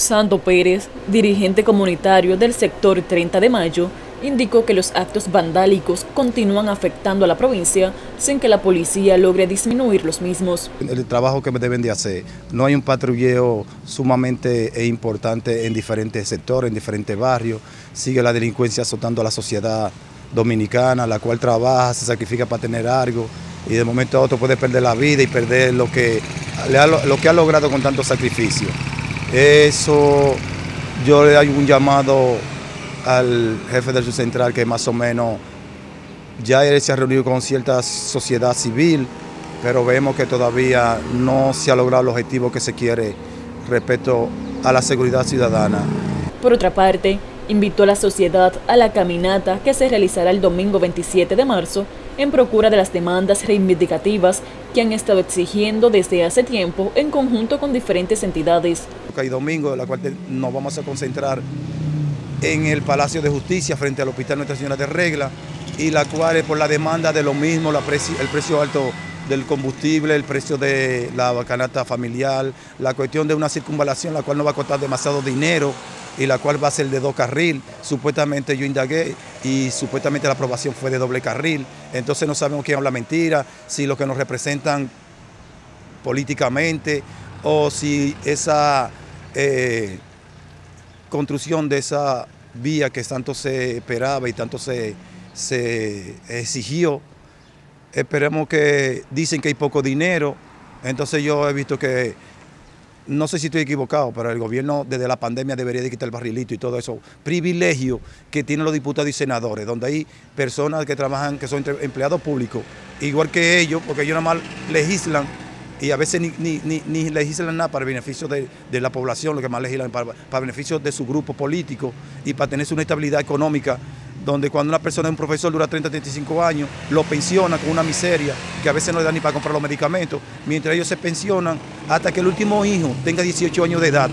Santo Pérez, dirigente comunitario del sector 30 de Mayo, indicó que los actos vandálicos continúan afectando a la provincia sin que la policía logre disminuir los mismos. El trabajo que deben de hacer, no hay un patrulleo sumamente e importante en diferentes sectores, en diferentes barrios, sigue la delincuencia azotando a la sociedad dominicana, la cual trabaja, se sacrifica para tener algo y de momento a otro puede perder la vida y perder lo que, lo que ha logrado con tanto sacrificio. Eso yo le doy un llamado al jefe del subcentral que más o menos ya él se ha reunido con cierta sociedad civil, pero vemos que todavía no se ha logrado el objetivo que se quiere respecto a la seguridad ciudadana. Por otra parte, invitó a la sociedad a la caminata que se realizará el domingo 27 de marzo en procura de las demandas reivindicativas que han estado exigiendo desde hace tiempo en conjunto con diferentes entidades. Hay domingo, la cual nos vamos a concentrar en el Palacio de Justicia frente al Hospital Nuestra Señora de Regla y la cual es por la demanda de lo mismo, el precio alto del combustible, el precio de la canasta familiar, la cuestión de una circunvalación la cual no va a costar demasiado dinero y la cual va a ser de dos carril. Supuestamente yo indagué y supuestamente la aprobación fue de doble carril. Entonces no sabemos quién habla mentira, si los que nos representan políticamente o si esa eh, construcción de esa vía que tanto se esperaba y tanto se, se exigió. Esperemos que dicen que hay poco dinero, entonces yo he visto que no sé si estoy equivocado, pero el gobierno desde la pandemia debería de quitar el barrilito y todo eso. Privilegio que tienen los diputados y senadores, donde hay personas que trabajan, que son empleados públicos, igual que ellos, porque ellos nada más legislan y a veces ni, legislan nada para el beneficio de, la población, lo que más legislan para, para beneficio de su grupo político y para tener una estabilidad económica donde cuando una persona es un profesor dura 30, 35 años, lo pensiona con una miseria que a veces no le da ni para comprar los medicamentos, mientras ellos se pensionan hasta que el último hijo tenga 18 años de edad.